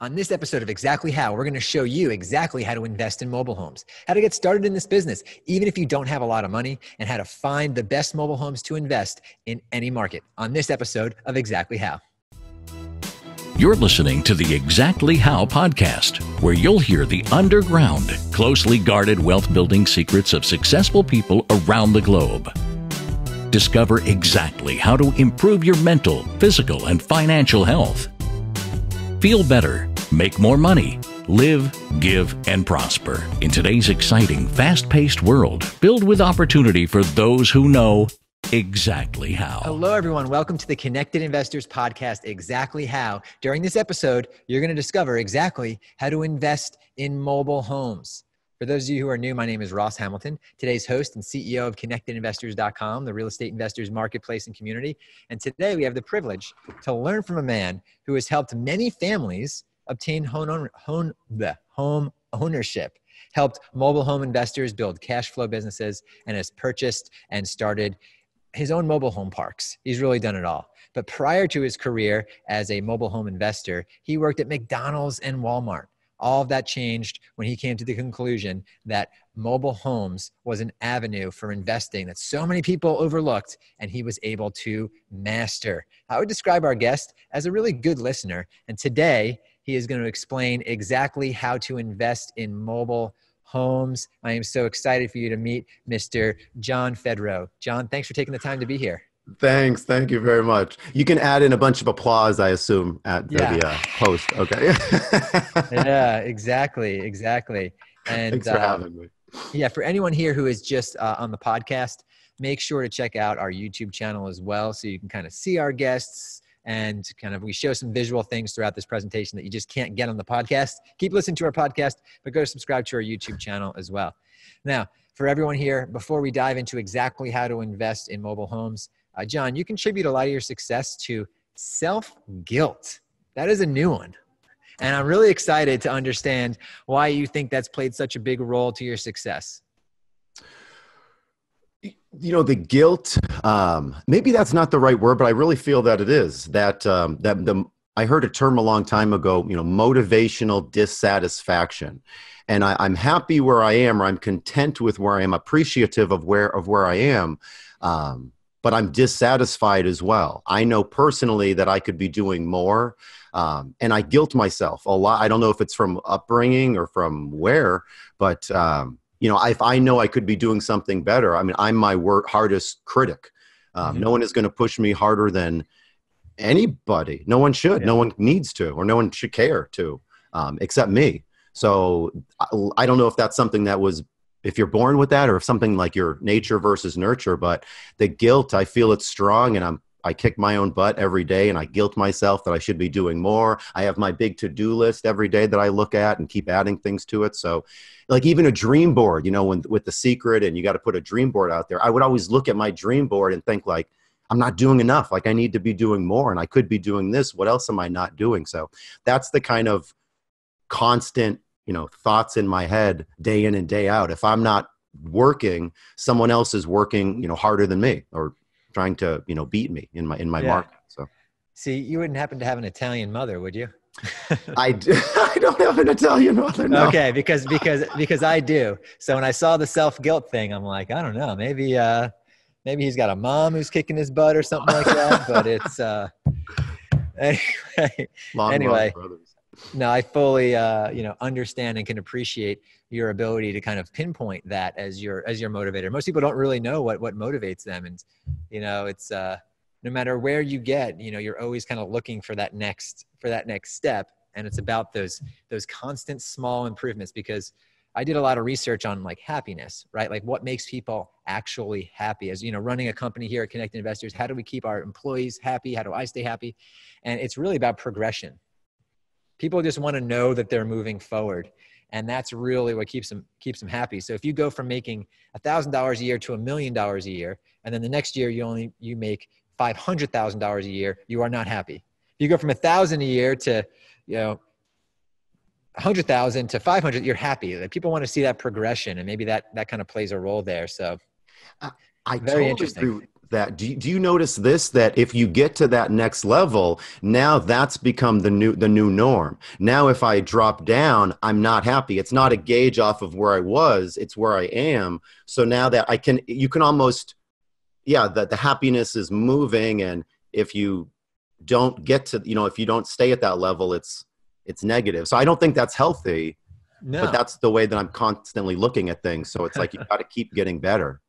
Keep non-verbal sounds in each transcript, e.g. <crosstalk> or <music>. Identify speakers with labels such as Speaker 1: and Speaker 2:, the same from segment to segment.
Speaker 1: On this episode of Exactly How, we're going to show you exactly how to invest in mobile homes, how to get started in this business, even if you don't have a lot of money, and how to find the best mobile homes to invest in any market. On this episode of Exactly How.
Speaker 2: You're listening to the Exactly How podcast, where you'll hear the underground, closely guarded wealth building secrets of successful people around the globe. Discover exactly how to improve your mental, physical, and financial health Feel better, make more money, live, give, and prosper in today's exciting, fast paced world filled with opportunity for those who know exactly how.
Speaker 1: Hello, everyone. Welcome to the Connected Investors Podcast, Exactly How. During this episode, you're going to discover exactly how to invest in mobile homes. For those of you who are new, my name is Ross Hamilton, today's host and CEO of ConnectedInvestors.com, the real estate investors marketplace and community. And today we have the privilege to learn from a man who has helped many families obtain home, home, home ownership, helped mobile home investors build cash flow businesses, and has purchased and started his own mobile home parks. He's really done it all. But prior to his career as a mobile home investor, he worked at McDonald's and Walmart. All of that changed when he came to the conclusion that mobile homes was an avenue for investing that so many people overlooked and he was able to master. I would describe our guest as a really good listener. And today, he is going to explain exactly how to invest in mobile homes. I am so excited for you to meet Mr. John Fedro. John, thanks for taking the time to be here.
Speaker 3: Thanks. Thank you very much. You can add in a bunch of applause, I assume, at yeah. the uh, post. Okay. <laughs>
Speaker 1: yeah, exactly. Exactly. And
Speaker 3: thanks for uh, having me.
Speaker 1: Yeah, for anyone here who is just uh, on the podcast, make sure to check out our YouTube channel as well so you can kind of see our guests and kind of we show some visual things throughout this presentation that you just can't get on the podcast. Keep listening to our podcast, but go subscribe to our YouTube channel as well. Now, for everyone here, before we dive into exactly how to invest in mobile homes, uh, John, you contribute a lot of your success to self guilt. That is a new one. And I'm really excited to understand why you think that's played such a big role to your success.
Speaker 3: You know, the guilt, um, maybe that's not the right word, but I really feel that it is. That, um, that the, I heard a term a long time ago, you know, motivational dissatisfaction. And I, am happy where I am, or I'm content with where I am, appreciative of where of where I am. Um, but I'm dissatisfied as well. I know personally that I could be doing more. Um, and I guilt myself a lot. I don't know if it's from upbringing or from where, but um, you know, if I know I could be doing something better, I mean, I'm my work hardest critic. Um, mm-hmm. No one is going to push me harder than anybody. No one should. Yeah. No one needs to, or no one should care to, um, except me. So I, I don't know if that's something that was if you're born with that or if something like your nature versus nurture but the guilt i feel it's strong and i'm i kick my own butt every day and i guilt myself that i should be doing more. I have my big to-do list every day that i look at and keep adding things to it. So like even a dream board you know when with the secret and you got to put a dream board out there i would always look at my dream board and think like i'm not doing enough. Like i need to be doing more and i could be doing this. What else am i not doing? So that's the kind of constant you know thoughts in my head day in and day out if i'm not working someone else is working you know harder than me or trying to you know beat me in my in my yeah. market so
Speaker 1: see you wouldn't happen to have an italian mother would you <laughs>
Speaker 3: I, do, <laughs> I don't have an Italian mother. No.
Speaker 1: Okay, because because because I do. So when I saw the self guilt thing, I'm like, I don't know, maybe uh, maybe he's got a mom who's kicking his butt or something like that. but it's uh, <laughs> anyway. Long anyway, no, I fully, uh, you know, understand and can appreciate your ability to kind of pinpoint that as your as your motivator. Most people don't really know what what motivates them, and you know, it's uh, no matter where you get, you know, you're always kind of looking for that next for that next step, and it's about those those constant small improvements. Because I did a lot of research on like happiness, right? Like what makes people actually happy? As you know, running a company here at Connected Investors, how do we keep our employees happy? How do I stay happy? And it's really about progression people just want to know that they're moving forward and that's really what keeps them keeps them happy. So if you go from making a thousand dollars a year to a million dollars a year and then the next year you only you make five hundred thousand dollars a year you are not happy. If you go from a thousand a year to you know a hundred thousand to 500 you're happy. Like people want to see that progression and maybe that that kind of plays a role there so
Speaker 3: uh, i very totally interesting. agree that do you, do you notice this that if you get to that next level now that's become the new the new norm. Now if i drop down i'm not happy. It's not a gauge off of where i was it's where i am. So now that i can you can almost yeah that the happiness is moving and if you don't get to you know if you don't stay at that level it's it's negative. So i don't think that's healthy no. but that's the way that i'm constantly looking at things. So it's like you <laughs> got to keep getting better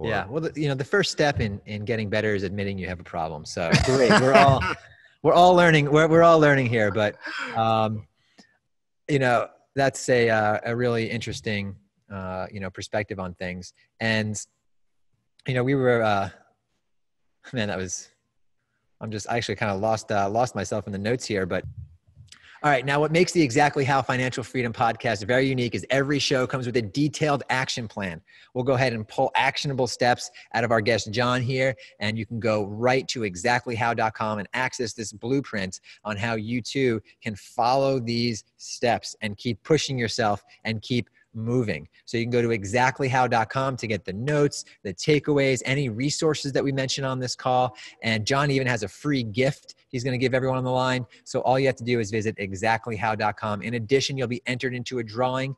Speaker 1: or, yeah. Well, the, you know, the first step in in getting better is admitting you have a problem. So <laughs> great. we're all we're all learning. We're we're all learning here, but um, you know, that's a uh, a really interesting uh, you know perspective on things. And you know, we were uh, man, that was. I'm just I actually kind of lost uh, lost myself in the notes here, but all right. Now, what makes the Exactly How Financial Freedom podcast very unique is every show comes with a detailed action plan. We'll go ahead and pull actionable steps out of our guest, John, here, and you can go right to exactlyhow.com and access this blueprint on how you too can follow these steps and keep pushing yourself and keep moving. So you can go to exactlyhow.com to get the notes, the takeaways, any resources that we mentioned on this call. And John even has a free gift he's going to give everyone on the line. So all you have to do is visit exactlyhow.com. In addition, you'll be entered into a drawing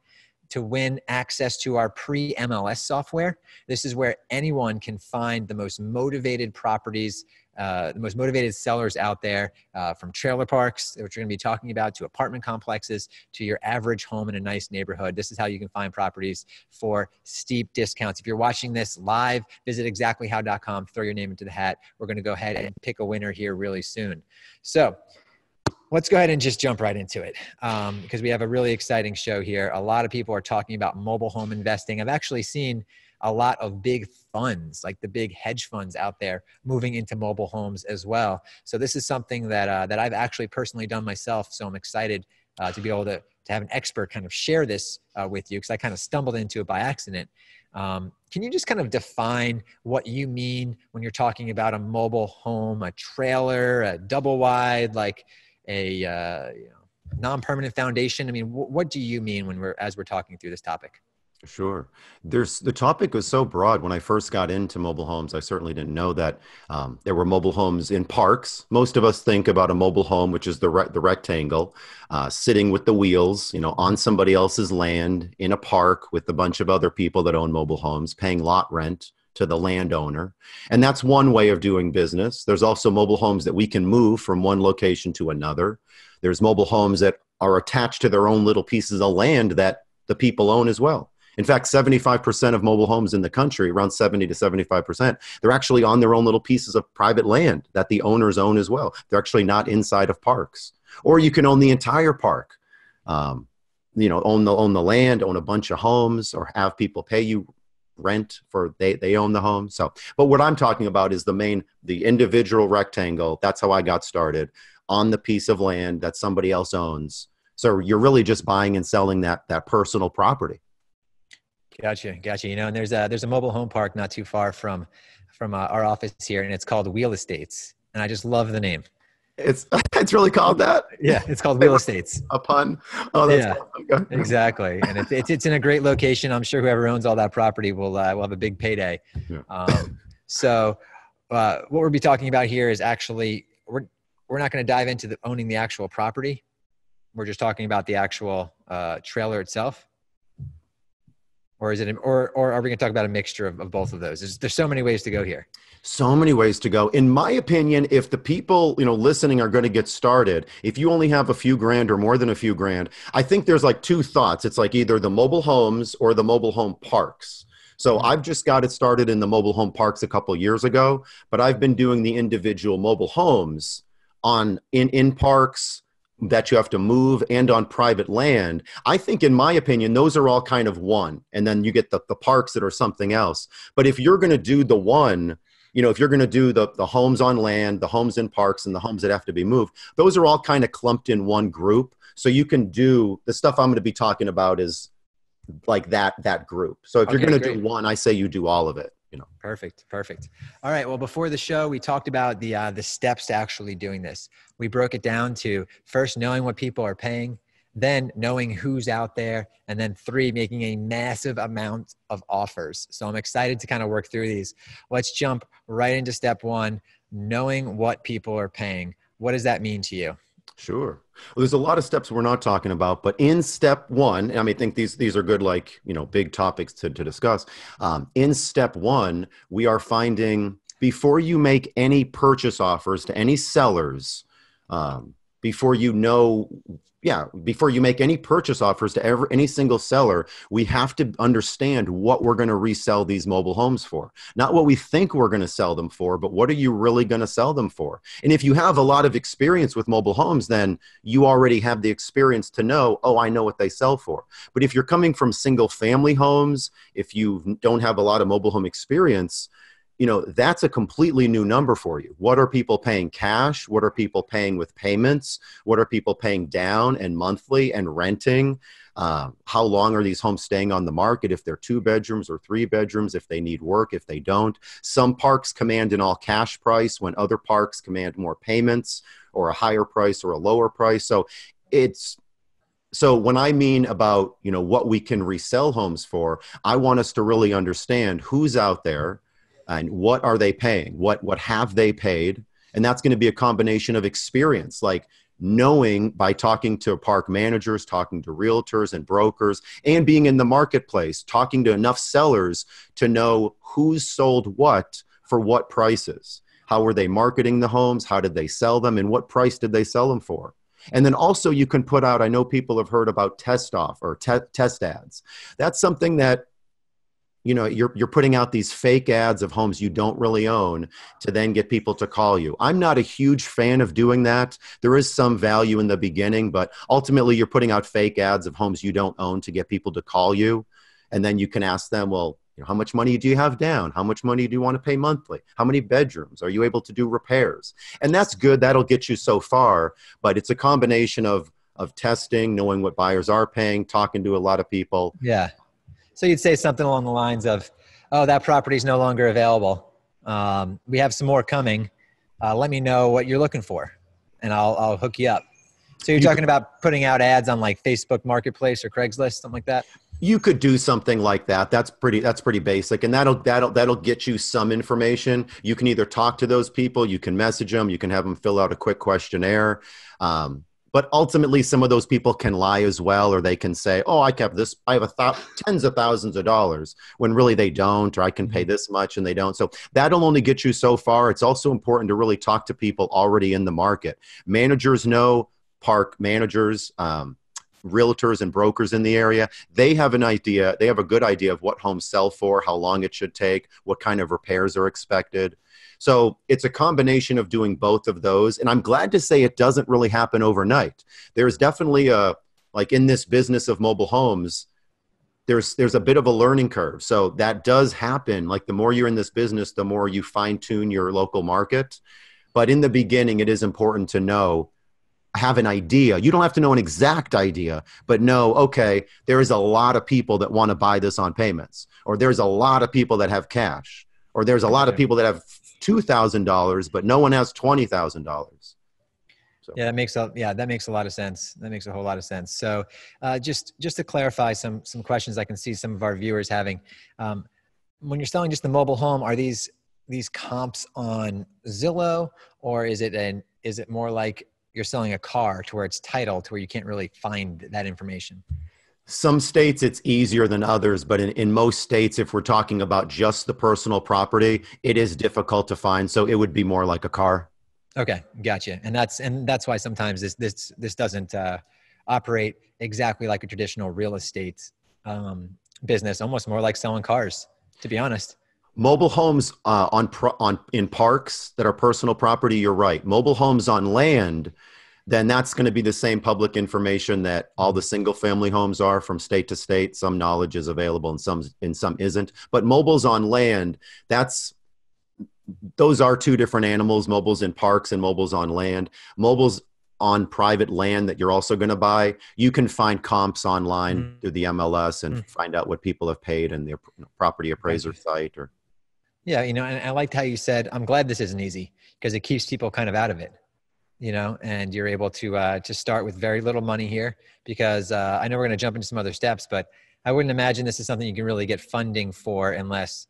Speaker 1: to win access to our pre MLS software. This is where anyone can find the most motivated properties uh, the most motivated sellers out there uh, from trailer parks, which we're going to be talking about, to apartment complexes, to your average home in a nice neighborhood. This is how you can find properties for steep discounts. If you're watching this live, visit exactlyhow.com, throw your name into the hat. We're going to go ahead and pick a winner here really soon. So, let's go ahead and just jump right into it um, because we have a really exciting show here. A lot of people are talking about mobile home investing. I've actually seen a lot of big funds, like the big hedge funds out there, moving into mobile homes as well. So this is something that uh, that I've actually personally done myself. So I'm excited uh, to be able to to have an expert kind of share this uh, with you because I kind of stumbled into it by accident. Um, can you just kind of define what you mean when you're talking about a mobile home, a trailer, a double wide, like a uh, you know, non-permanent foundation? I mean, w- what do you mean when we're as we're talking through this topic?
Speaker 3: Sure. There's the topic was so broad. When I first got into mobile homes, I certainly didn't know that um, there were mobile homes in parks. Most of us think about a mobile home, which is the re- the rectangle, uh, sitting with the wheels, you know, on somebody else's land in a park with a bunch of other people that own mobile homes, paying lot rent to the landowner. And that's one way of doing business. There's also mobile homes that we can move from one location to another. There's mobile homes that are attached to their own little pieces of land that the people own as well. In fact, 75% of mobile homes in the country, around 70 to 75%, they're actually on their own little pieces of private land that the owners own as well. They're actually not inside of parks. Or you can own the entire park. Um, you know, own the own the land, own a bunch of homes, or have people pay you rent for they they own the home. So, but what I'm talking about is the main the individual rectangle. That's how I got started on the piece of land that somebody else owns. So you're really just buying and selling that that personal property.
Speaker 1: Gotcha, gotcha. You know, and there's a there's a mobile home park not too far from from uh, our office here, and it's called Wheel Estates, and I just love the name.
Speaker 3: It's <laughs> it's really called that.
Speaker 1: Yeah, it's called Wheel Estates.
Speaker 3: A pun. Oh, that's
Speaker 1: yeah, awesome. exactly. And it's, it's it's in a great location. I'm sure whoever owns all that property will uh, will have a big payday. Yeah. Um, so, uh, what we'll be talking about here is actually we're we're not going to dive into the owning the actual property. We're just talking about the actual uh, trailer itself or is it or or are we going to talk about a mixture of, of both of those? There's, there's so many ways to go here.
Speaker 3: So many ways to go. In my opinion if the people you know listening are going to get started if you only have a few grand or more than a few grand i think there's like two thoughts. It's like either the mobile homes or the mobile home parks. So mm-hmm. I've just got it started in the mobile home parks a couple years ago, but I've been doing the individual mobile homes on in in parks that you have to move and on private land i think in my opinion those are all kind of one and then you get the, the parks that are something else. But if you're going to do the one you know if you're going to do the, the homes on land the homes in parks and the homes that have to be moved those are all kind of clumped in one group. So you can do the stuff i'm going to be talking about is like that that group. So if okay, you're going to do one i say you do all of it you know
Speaker 1: perfect perfect all right well before the show we talked about the uh, the steps to actually doing this we broke it down to first knowing what people are paying then knowing who's out there, and then three, making a massive amount of offers. So I'm excited to kind of work through these. Let's jump right into step one knowing what people are paying. What does that mean to you?
Speaker 3: Sure. Well, there's a lot of steps we're not talking about, but in step one, I mean, I think these these are good, like you know, big topics to to discuss. Um, in step one, we are finding before you make any purchase offers to any sellers, um, before you know yeah before you make any purchase offers to ever any single seller we have to understand what we're going to resell these mobile homes for. Not what we think we're going to sell them for but what are you really going to sell them for? And if you have a lot of experience with mobile homes then you already have the experience to know oh i know what they sell for. But if you're coming from single family homes if you don't have a lot of mobile home experience you know that's a completely new number for you. What are people paying cash? What are people paying with payments? What are people paying down and monthly and renting? Uh, how long are these homes staying on the market if they're two bedrooms or three bedrooms if they need work if they don't? Some parks command an all cash price when other parks command more payments or a higher price or a lower price. So it's so when i mean about you know what we can resell homes for i want us to really understand who's out there and what are they paying? What what have they paid? And that's going to be a combination of experience like knowing by talking to park managers talking to realtors and brokers and being in the marketplace talking to enough sellers to know who's sold what for what prices. How were they marketing the homes? How did they sell them? And what price did they sell them for? And then also you can put out i know people have heard about test off or te- test ads. That's something that you know you're you're putting out these fake ads of homes you don't really own to then get people to call you. I'm not a huge fan of doing that. There is some value in the beginning but ultimately you're putting out fake ads of homes you don't own to get people to call you. And then you can ask them well you know, how much money do you have down? How much money do you want to pay monthly? How many bedrooms? Are you able to do repairs? And that's good. That'll get you so far but it's a combination of of testing knowing what buyers are paying talking to a lot of people.
Speaker 1: Yeah so you'd say something along the lines of, "Oh, that property is no longer available. Um, we have some more coming. Uh, let me know what you're looking for, and I'll I'll hook you up." So you're talking about putting out ads on like Facebook Marketplace or Craigslist, something like that.
Speaker 3: You could do something like that. That's pretty. That's pretty basic, and that'll that'll that'll get you some information. You can either talk to those people, you can message them, you can have them fill out a quick questionnaire. Um, but ultimately some of those people can lie as well or they can say oh i kept this i have a th- tens of thousands of dollars when really they don't or i can pay mm-hmm. this much and they don't. So that'll only get you so far. It's also important to really talk to people already in the market. Managers know park managers um, realtors and brokers in the area. They have an idea they have a good idea of what homes sell for how long it should take what kind of repairs are expected so it's a combination of doing both of those. And I'm glad to say it doesn't really happen overnight. There's definitely a, like in this business of mobile homes, there's there's a bit of a learning curve so that does happen like the more you're in this business the more you fine tune your local market but in the beginning it is important to know have an idea you don't have to know an exact idea but know okay there is a lot of people that want to buy this on payments or there's a lot of people that have cash or there's a lot of people that have $2,000, but no one has $20,000.
Speaker 1: So. Yeah, that makes a yeah that makes a lot of sense. That makes a whole lot of sense. So, uh, just just to clarify some some questions I can see some of our viewers having. Um, when you're selling just the mobile home, are these these comps on Zillow, or is it an is it more like you're selling a car to where it's titled to where you can't really find that information?
Speaker 3: Some states it's easier than others, but in, in most states, if we're talking about just the personal property, it is difficult to find. So it would be more like a car.
Speaker 1: Okay, gotcha. And that's and that's why sometimes this this this doesn't uh, operate exactly like a traditional real estate um, business. Almost more like selling cars, to be honest.
Speaker 3: Mobile homes uh, on pro- on in parks that are personal property. You're right. Mobile homes on land then that's going to be the same public information that all the single family homes are from state to state. Some knowledge is available and some and some isn't. But mobiles on land that's those are two different animals mobiles in parks and mobiles on land. Mobiles on private land that you're also going to buy. You can find comps online mm. through the mls and mm. find out what people have paid and their property appraiser site or
Speaker 1: yeah you know and i liked how you said i'm glad this isn't easy because it keeps people kind of out of it you know, and you're able to uh, to start with very little money here because uh, I know we're going to jump into some other steps, but I wouldn't imagine this is something you can really get funding for unless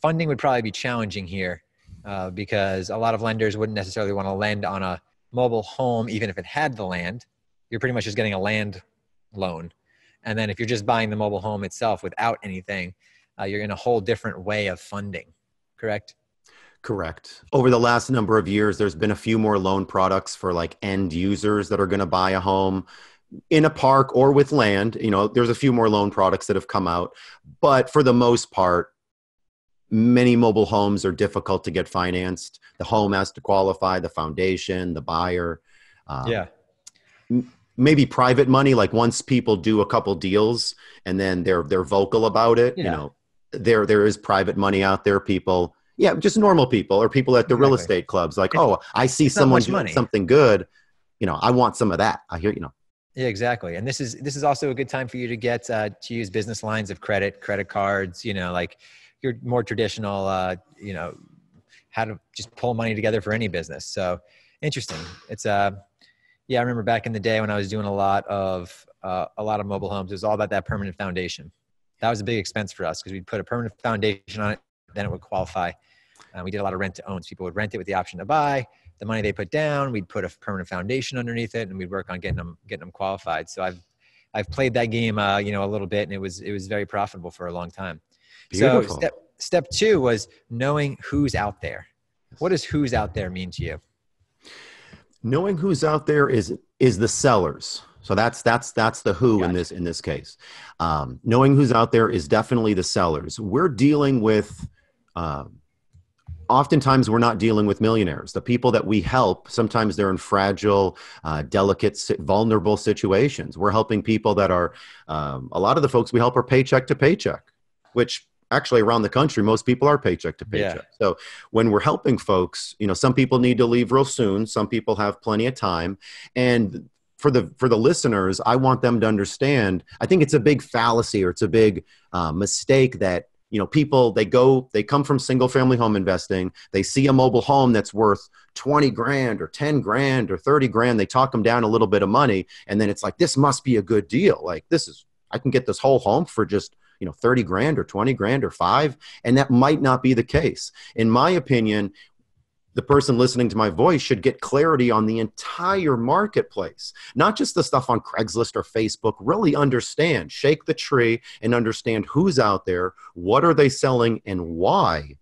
Speaker 1: funding would probably be challenging here uh, because a lot of lenders wouldn't necessarily want to lend on a mobile home even if it had the land. You're pretty much just getting a land loan, and then if you're just buying the mobile home itself without anything, uh, you're in a whole different way of funding. Correct.
Speaker 3: Correct. Over the last number of years, there's been a few more loan products for like end users that are going to buy a home in a park or with land. You know, there's a few more loan products that have come out, but for the most part, many mobile homes are difficult to get financed. The home has to qualify, the foundation, the buyer.
Speaker 1: Um, yeah.
Speaker 3: maybe private money, like once people do a couple deals and then they're they're vocal about it, yeah. you know, there there is private money out there. People yeah, just normal people or people at the exactly. real estate clubs. Like, oh, I see someone doing money. something good. You know, I want some of that. I hear you know.
Speaker 1: Yeah, exactly. And this is this is also a good time for you to get uh, to use business lines of credit, credit cards. You know, like your more traditional. Uh, you know, how to just pull money together for any business. So interesting. It's uh, yeah. I remember back in the day when I was doing a lot of uh, a lot of mobile homes. It was all about that permanent foundation. That was a big expense for us because we'd put a permanent foundation on it, then it would qualify uh, we did a lot of rent to owns. People would rent it with the option to buy. The money they put down, we'd put a permanent foundation underneath it, and we'd work on getting them getting them qualified. So I've I've played that game, uh, you know, a little bit, and it was it was very profitable for a long time. Beautiful. So step step two was knowing who's out there. What does who's out there mean to you?
Speaker 3: Knowing who's out there is is the sellers. So that's that's that's the who gotcha. in this in this case. Um, knowing who's out there is definitely the sellers. We're dealing with um, oftentimes we're not dealing with millionaires. The people that we help sometimes they're in fragile uh, delicate vulnerable situations. We're helping people that are um, a lot of the folks we help are paycheck to paycheck which actually around the country most people are paycheck to paycheck. Yeah. so when we're helping folks you know some people need to leave real soon. Some people have plenty of time. And for the for the listeners i want them to understand i think it's a big fallacy or it's a big uh, mistake that you know people they go they come from single family home investing. They see a mobile home that's worth 20 grand or 10 grand or 30 grand. They talk them down a little bit of money and then it's like this must be a good deal. Like this is i can get this whole home for just you know 30 grand or 20 grand or 5 and that might not be the case. In my opinion the person listening to my voice should get clarity on the entire marketplace, not just the stuff on Craigslist or Facebook. Really understand, shake the tree, and understand who's out there, what are they selling, and why.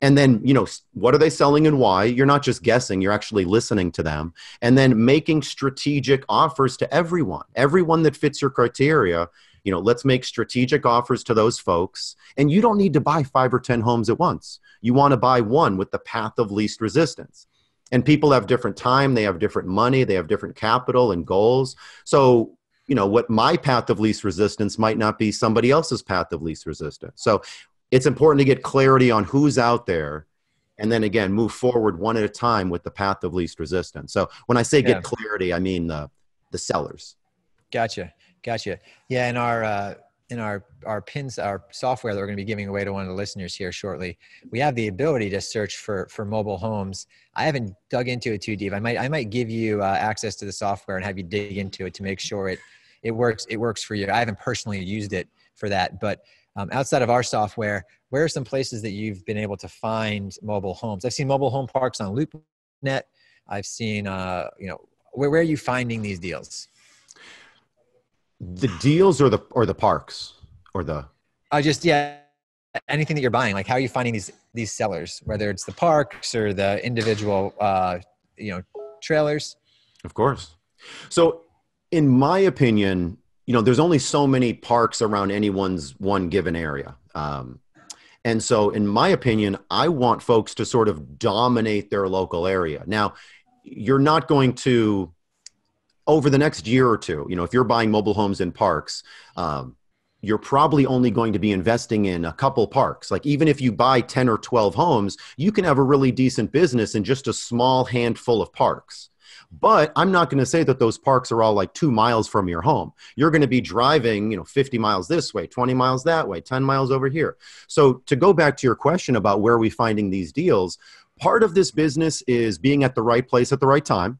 Speaker 3: And then, you know, what are they selling and why? You're not just guessing, you're actually listening to them. And then making strategic offers to everyone, everyone that fits your criteria. You know, let's make strategic offers to those folks. And you don't need to buy five or 10 homes at once you want to buy one with the path of least resistance. And people have different time, they have different money, they have different capital and goals. So, you know, what my path of least resistance might not be somebody else's path of least resistance. So, it's important to get clarity on who's out there and then again move forward one at a time with the path of least resistance. So, when I say get yeah. clarity, I mean the the sellers.
Speaker 1: Gotcha. Gotcha. Yeah, in our uh in our our pins our software that we're going to be giving away to one of the listeners here shortly we have the ability to search for for mobile homes. I haven't dug into it too deep. I might i might give you uh, access to the software and have you dig into it to make sure it it works it works for you. I haven't personally used it for that but um, outside of our software where are some places that you've been able to find mobile homes? I've seen mobile home parks on loopnet. I've seen uh, you know where, where are you finding these deals
Speaker 3: the deals or the or the parks or the
Speaker 1: uh, just yeah anything that you're buying like how are you finding these these sellers whether it's the parks or the individual uh you know trailers?
Speaker 3: Of course. So in my opinion you know there's only so many parks around anyone's one given area. Um, and so in my opinion i want folks to sort of dominate their local area. Now you're not going to over the next year or two, you know, if you're buying mobile homes in parks, um, you're probably only going to be investing in a couple parks. Like even if you buy 10 or 12 homes, you can have a really decent business in just a small handful of parks. But I'm not going to say that those parks are all like two miles from your home. You're going to be driving, you know, 50 miles this way, 20 miles that way, 10 miles over here. So to go back to your question about where are we finding these deals, part of this business is being at the right place at the right time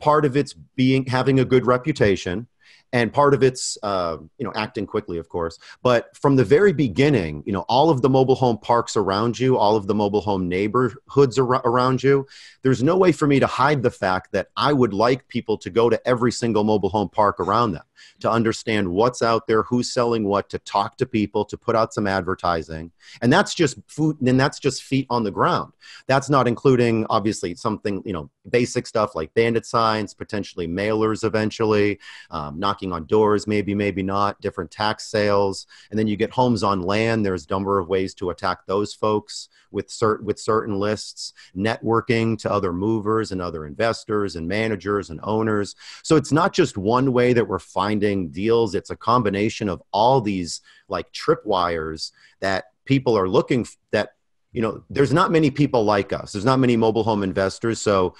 Speaker 3: part of it's being having a good reputation and part of it's uh, you know acting quickly of course. But from the very beginning you know all of the mobile home parks around you all of the mobile home neighborhoods ar- around you there's no way for me to hide the fact that i would like people to go to every single mobile home park around them to understand what's out there who's selling what to talk to people to put out some advertising. And that's just food and that's just feet on the ground. That's not including obviously something you know basic stuff like bandit signs potentially mailers eventually um, knocking on doors, maybe, maybe not, different tax sales. And then you get homes on land. There's a number of ways to attack those folks with, certain with certain lists, networking to other movers and other investors and managers and owners. So it's not just one way that we're finding deals, it's a combination of all these like tripwires that people are looking that you know there's not many people like us there's not many mobile home investors so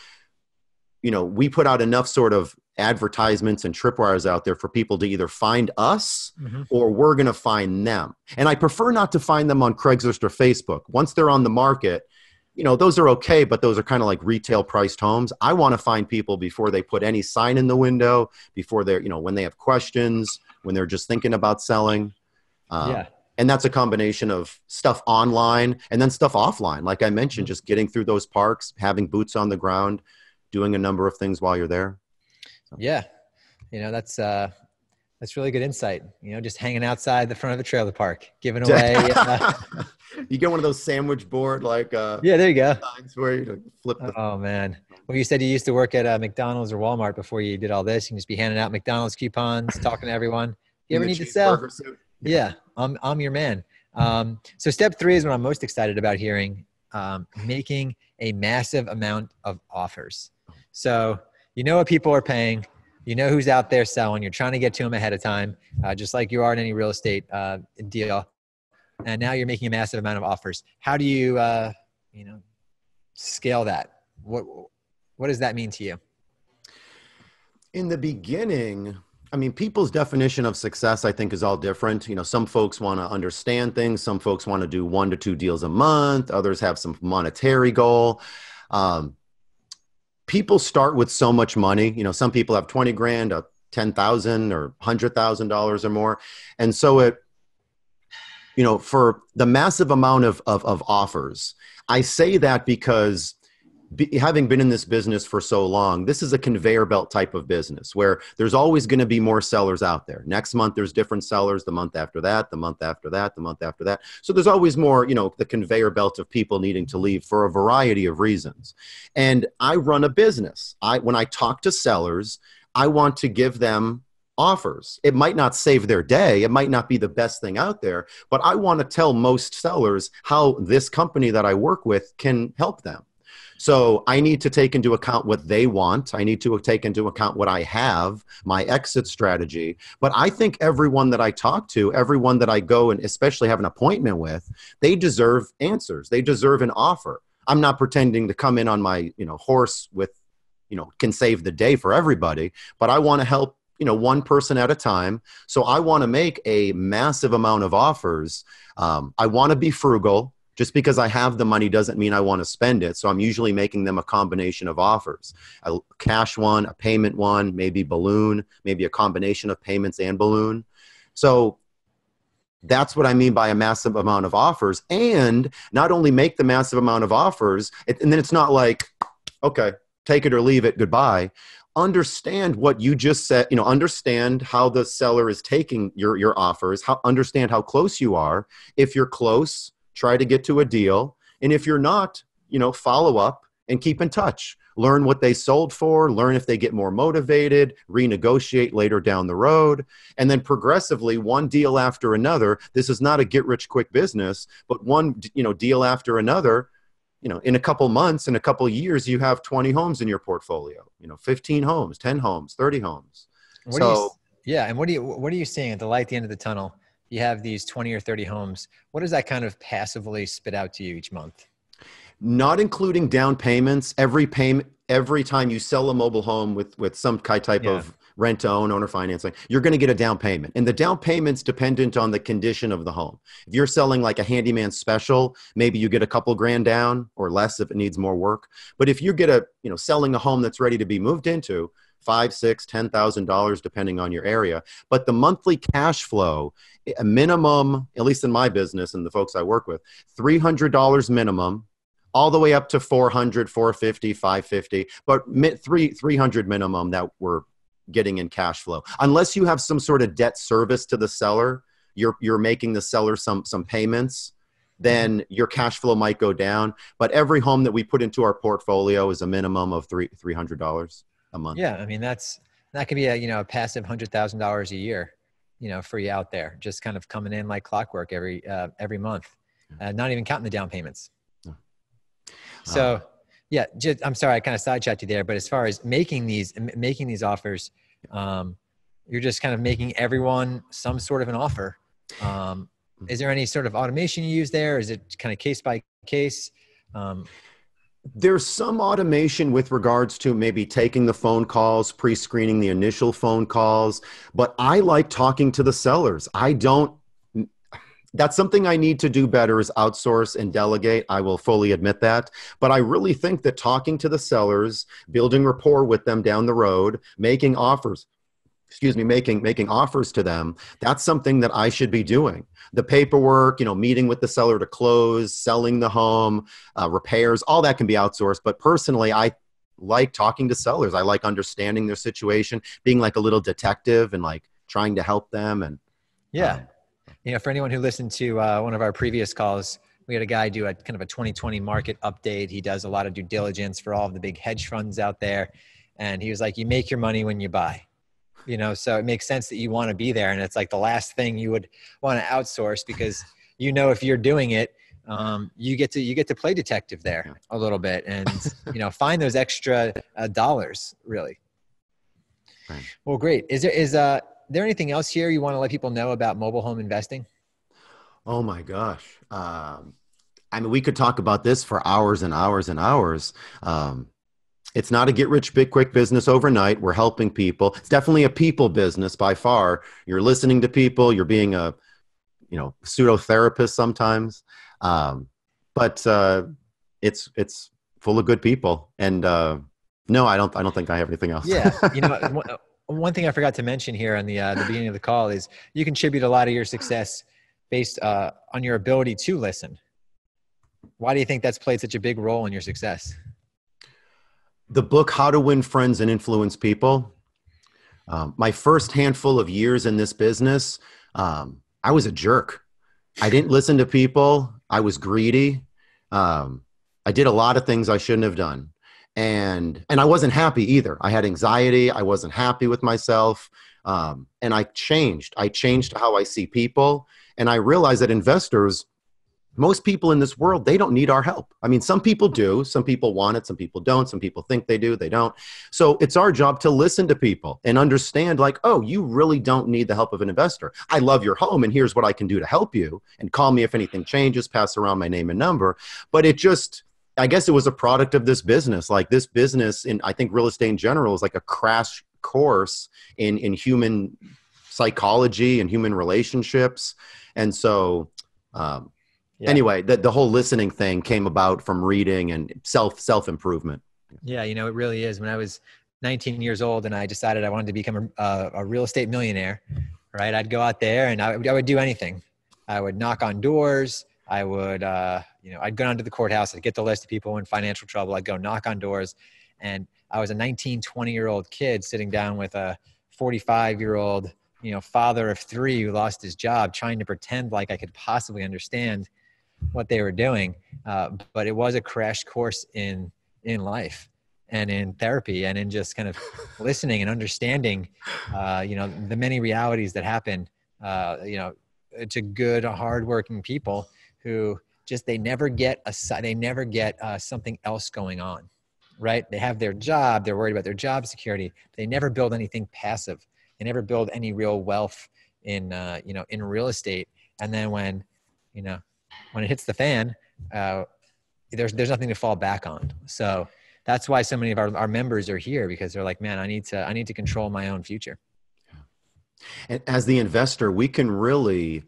Speaker 3: you know we put out enough sort of advertisements and tripwires out there for people to either find us mm-hmm. or we're going to find them and i prefer not to find them on craigslist or facebook once they're on the market you know those are okay but those are kind of like retail priced homes i want to find people before they put any sign in the window before they're you know when they have questions when they're just thinking about selling um, yeah and that's a combination of stuff online and then stuff offline like i mentioned mm-hmm. just getting through those parks having boots on the ground doing a number of things while you're there.
Speaker 1: So. Yeah, you know that's uh, that's really good insight. You know, just hanging outside the front of the trailer park, giving away. Uh, <laughs>
Speaker 3: you get one of those sandwich board like. Uh,
Speaker 1: yeah, there you go.
Speaker 3: Where you flip. The-
Speaker 1: oh man, well, you said you used to work at uh, McDonald's or Walmart before you did all this. You can just be handing out McDonald's coupons, talking to everyone. You ever need to sell? <laughs> Yeah, I'm I'm your man. Um, so step three is what I'm most excited about hearing: um, making a massive amount of offers. So you know what people are paying. You know who's out there selling. You're trying to get to them ahead of time, uh, just like you are in any real estate uh, deal. And now you're making a massive amount of offers. How do you, uh, you know, scale that? What What does that mean to you?
Speaker 3: In the beginning, I mean, people's definition of success, I think, is all different. You know, some folks want to understand things. Some folks want to do one to two deals a month. Others have some monetary goal. Um, people start with so much money. You know, some people have 20 grand, a 10,000 or $100,000 or more. And so it, you know, for the massive amount of, of, of offers, I say that because be, having been in this business for so long, this is a conveyor belt type of business where there's always going to be more sellers out there. Next month, there's different sellers. The month after that, the month after that, the month after that. So there's always more, you know, the conveyor belt of people needing to leave for a variety of reasons. And I run a business. I when I talk to sellers, I want to give them offers. It might not save their day, it might not be the best thing out there, but I want to tell most sellers how this company that I work with can help them. So I need to take into account what they want. I need to take into account what I have, my exit strategy. But I think everyone that I talk to, everyone that I go and especially have an appointment with, they deserve answers. They deserve an offer. I'm not pretending to come in on my, you know, horse with, you know, can save the day for everybody, but I want to help you know one person at a time so i want to make a massive amount of offers um, i want to be frugal just because I have the money doesn't mean I want to spend it. So I'm usually making them a combination of offers a cash one, a payment one, maybe balloon, maybe a combination of payments and balloon. So that's what I mean by a massive amount of offers. And not only make the massive amount of offers, and then it's not like, okay, take it or leave it, goodbye understand what you just said you know understand how the seller is taking your your offers how understand how close you are if you're close try to get to a deal. And if you're not, you know, follow up and keep in touch. Learn what they sold for, learn if they get more motivated, renegotiate later down the road, and then progressively one deal after another. This is not a get rich quick business, but one, you know, deal after another, you know, in a couple months, in a couple years, you have 20 homes in your portfolio, you know, 15 homes, 10 homes, 30 homes.
Speaker 1: What so, you, yeah. And what do you, what are you seeing at the light at the end of the tunnel? You have these 20 or 30 homes what does that kind of passively spit out to you each month
Speaker 3: not including down payments every payment every time you sell a mobile home with with some type yeah. of rent to own, owner financing, you're going to get a down payment. And the down payment's dependent on the condition of the home. If you're selling like a handyman special, maybe you get a couple grand down or less if it needs more work. But if you get a, you know, selling a home that's ready to be moved into, five, six, ten thousand dollars, depending on your area. But the monthly cash flow, a minimum, at least in my business and the folks I work with, three hundred dollars minimum all the way up to 400 450 550 but three 300 minimum that we're getting in cash flow. Unless you have some sort of debt service to the seller you're you're making the seller some some payments then mm-hmm. your cash flow might go down. But every home that we put into our portfolio is a minimum of three three hundred dollars a month.
Speaker 1: Yeah i mean that's that could be a you know a passive hundred thousand dollars a year you know for you out there just kind of coming in like clockwork every uh, every month uh, not even counting the down payments. So, um, yeah, just, I'm sorry, I kind of sidetracked you there, but as far as making these making these offers, um, you're just kind of making everyone some sort of an offer. Um, is there any sort of automation you use there? Is it kind of case by case? Um,
Speaker 3: there's some automation with regards to maybe taking the phone calls, pre screening the initial phone calls, but I like talking to the sellers. I don't that's something I need to do better is outsource and delegate. I will fully admit that. But I really think that talking to the sellers, building rapport with them down the road, making offers, excuse me, making making offers to them, that's something that I should be doing. The paperwork, you know, meeting with the seller to close, selling the home, uh, repairs, all that can be outsourced. But personally, I like talking to sellers. I like understanding their situation, being like a little detective and like trying to help them and
Speaker 1: yeah. Um, you know, for anyone who listened to uh, one of our previous calls, we had a guy do a kind of a 2020 market update. He does a lot of due diligence for all of the big hedge funds out there. And he was like, you make your money when you buy, you know, so it makes sense that you want to be there. And it's like the last thing you would want to outsource because you know, if you're doing it, um, you get to, you get to play detective there a little bit and, <laughs> you know, find those extra uh, dollars really. Right. Well, great. Is there, is, uh, there anything else here you want to let people know about mobile home investing?
Speaker 3: Oh my gosh. Um, I mean, we could talk about this for hours and hours and hours. Um, it's not a get rich big quick business overnight. We're helping people. It's definitely a people business by far. You're listening to people. You're being a, you know, pseudo therapist sometimes. Um, but uh, it's it's full of good people. And uh, no, I don't. I don't think I have anything else.
Speaker 1: Yeah, <laughs> you know, one thing I forgot to mention here on the uh, the beginning of the call is you contribute a lot of your success based uh, on your ability to listen. Why do you think that's played such a big role in your success?
Speaker 3: The book "How to Win Friends and Influence People." Um, my first handful of years in this business, um, I was a jerk. I didn't listen to people. I was greedy. Um, I did a lot of things I shouldn't have done and and i wasn't happy either i had anxiety i wasn't happy with myself um, and i changed i changed how i see people and i realized that investors most people in this world they don't need our help i mean some people do some people want it some people don't some people think they do they don't so it's our job to listen to people and understand like oh you really don't need the help of an investor i love your home and here's what i can do to help you and call me if anything changes pass around my name and number but it just I guess it was a product of this business. Like this business, in I think real estate in general is like a crash course in in human psychology and human relationships. And so, um, yeah. anyway, the the whole listening thing came about from reading and self self improvement.
Speaker 1: Yeah, you know, it really is. When I was 19 years old and I decided I wanted to become a, a real estate millionaire, right? I'd go out there and I, I would do anything. I would knock on doors. I would, uh, you know, I'd go down to the courthouse, I'd get the list of people in financial trouble. I'd go knock on doors. And I was a 19, 20 year old kid sitting down with a 45 year old, you know, father of three who lost his job, trying to pretend like I could possibly understand what they were doing. Uh, but it was a crash course in, in life and in therapy and in just kind of <laughs> listening and understanding, uh, you know, the many realities that happen, uh, you know, to good, hardworking people who just they never get a they never get uh, something else going on right they have their job they're worried about their job security they never build anything passive they never build any real wealth in uh, you know in real estate and then when you know when it hits the fan uh, there's there's nothing to fall back on. So that's why so many of our, our members are here because they're like, man, I need to I need to control my own future.
Speaker 3: And as the investor, we can really,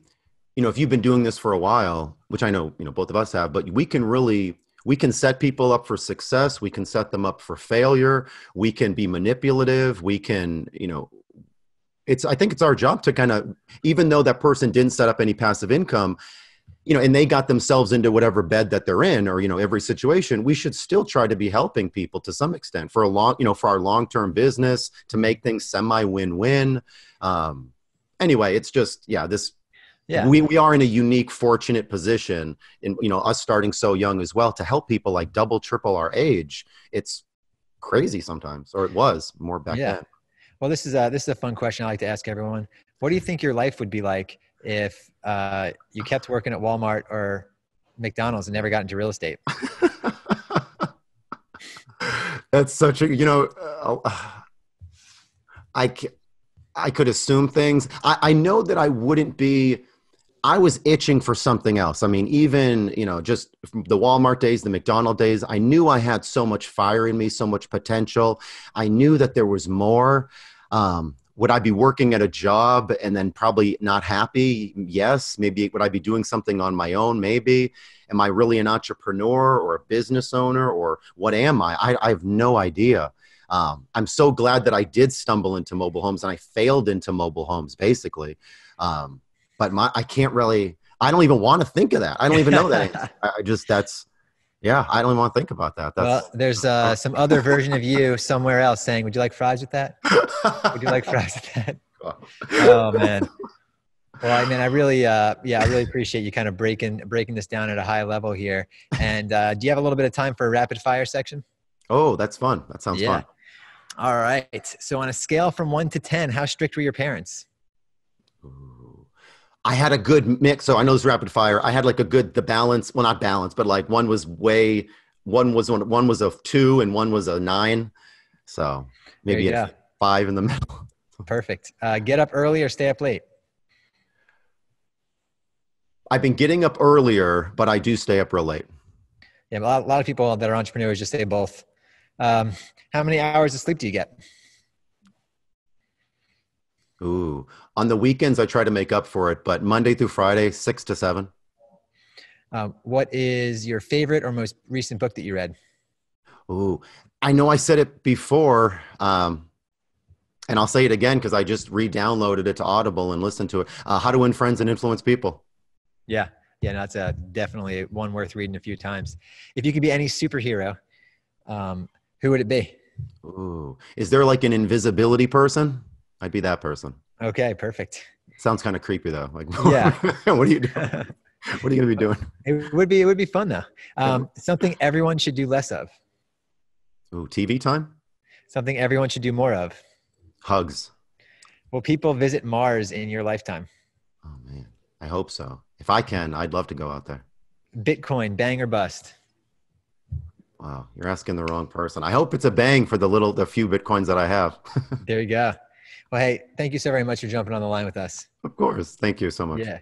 Speaker 3: you know, if you've been doing this for a while, which I know, you know, both of us have, but we can really we can set people up for success. We can set them up for failure. We can be manipulative. We can you know it's i think it's our job to kind of even though that person didn't set up any passive income you know and they got themselves into whatever bed that they're in or you know every situation we should still try to be helping people to some extent for a long you know for our long-term business to make things semi win-win um anyway it's just yeah this yeah. we, we are in a unique fortunate position in you know us starting so young as well to help people like double triple our age it's crazy sometimes or it was more back yeah. then
Speaker 1: well this is a this is a fun question i like to ask everyone what do you think your life would be like if uh, you kept working at walmart or mcdonald's and never got into real estate <laughs>
Speaker 3: that's such a you know uh, i i could assume things I, I know that i wouldn't be I was itching for something else. I mean, even, you know, just the Walmart days, the McDonald days, I knew I had so much fire in me, so much potential. I knew that there was more. Um, would I be working at a job and then probably not happy? Yes. Maybe would I be doing something on my own? Maybe. Am I really an entrepreneur or a business owner or what am I? I, I have no idea. Um, I'm so glad that I did stumble into mobile homes and I failed into mobile homes basically. Um, but my I can't really I don't even want to think of that. I don't even know that. <laughs> I just that's yeah, I don't even want to think about that. That's,
Speaker 1: well, there's uh, some other version of you <laughs> somewhere else saying, "Would you like fries with that? Would you like fries with that?" <laughs> Oh man. Well, I mean, I really, uh, yeah, I really appreciate you kind of breaking breaking this down at a high level here. And uh, do you have a little bit of time for a rapid fire section?
Speaker 3: Oh, that's fun. That sounds yeah. fun.
Speaker 1: All right. So, on a scale from one to ten, how strict were your parents?
Speaker 3: I had a good mix. So I know this rapid fire. I had like a good the balance. Well, not balance, but like one was way one was one one was a two and one was a nine. So maybe a five in the <laughs> middle.
Speaker 1: Perfect. Uh, get up early or stay up late.
Speaker 3: I've been getting up earlier, but I do stay up real late.
Speaker 1: Yeah, a lot, a lot of people that are entrepreneurs just say both. Um, how many hours of sleep do you get?
Speaker 3: Ooh, on the weekends I try to make up for it, but Monday through Friday, six to seven.
Speaker 1: Um, what is your favorite or most recent book that you read?
Speaker 3: Ooh, I know I said it before, um, and I'll say it again because I just re-downloaded it to Audible and listened to it. Uh, How to Win Friends and Influence People.
Speaker 1: Yeah, yeah, that's a, definitely one worth reading a few times. If you could be any superhero, um, who would it be?
Speaker 3: Ooh, is there like an invisibility person? I'd be that person.
Speaker 1: Okay, perfect.
Speaker 3: Sounds kind of creepy though. Like, <laughs> yeah, <laughs> what are you doing? <laughs> What are you going to be doing?
Speaker 1: It would be it would be fun though. Um, something everyone should do less of.
Speaker 3: Ooh, TV time.
Speaker 1: Something everyone should do more of.
Speaker 3: Hugs.
Speaker 1: Will people visit Mars in your lifetime?
Speaker 3: Oh man, I hope so. If I can, I'd love to go out there.
Speaker 1: Bitcoin, bang or bust?
Speaker 3: Wow, you're asking the wrong person. I hope it's a bang for the little, the few bitcoins that I have.
Speaker 1: there you go. Well, hey, thank you so very much for jumping on the line with us.
Speaker 3: Of course. Thank you so much.
Speaker 1: Yeah.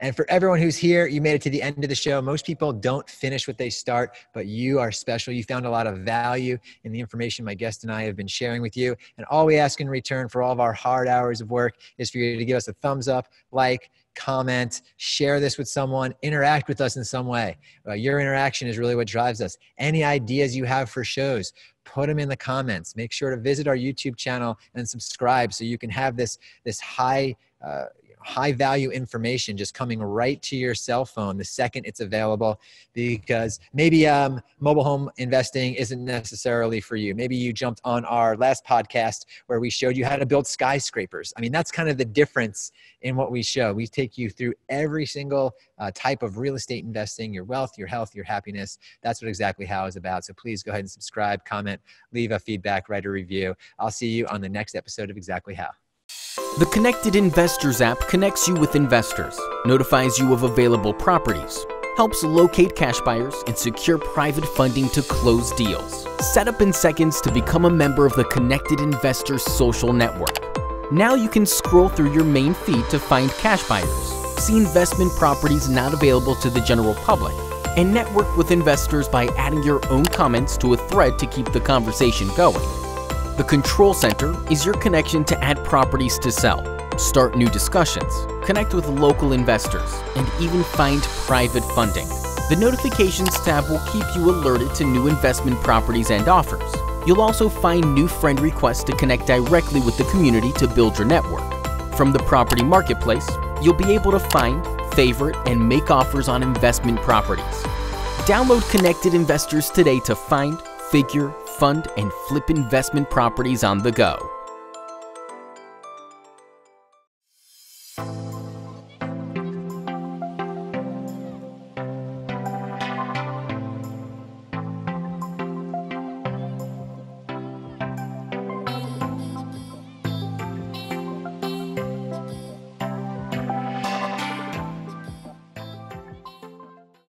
Speaker 1: And for everyone who's here, you made it to the end of the show. Most people don't finish what they start, but you are special. You found a lot of value in the information my guest and I have been sharing with you. And all we ask in return for all of our hard hours of work is for you to give us a thumbs up, like, comment, share this with someone, interact with us in some way. Uh, your interaction is really what drives us. Any ideas you have for shows, put them in the comments. Make sure to visit our YouTube channel and subscribe so you can have this this high uh, high value information just coming right to your cell phone the second it's available because maybe um, mobile home investing isn't necessarily for you. Maybe you jumped on our last podcast where we showed you how to build skyscrapers. I mean that's kind of the difference in what we show. We take you through every single uh, type of real estate investing your wealth your health your happiness. That's what exactly how is about. So please go ahead and subscribe comment leave a feedback write a review. I'll see you on the next episode of exactly how
Speaker 4: the Connected Investors app connects you with investors, notifies you of available properties, helps locate cash buyers, and secure private funding to close deals. Set up in seconds to become a member of the Connected Investors social network. Now you can scroll through your main feed to find cash buyers, see investment properties not available to the general public, and network with investors by adding your own comments to a thread to keep the conversation going. The Control Center is your connection to add properties to sell, start new discussions, connect with local investors, and even find private funding. The Notifications tab will keep you alerted to new investment properties and offers. You'll also find new friend requests to connect directly with the community to build your network. From the property marketplace, you'll be able to find, favorite, and make offers on investment properties. Download Connected Investors today to find, figure, fund, and flip investment properties on the go.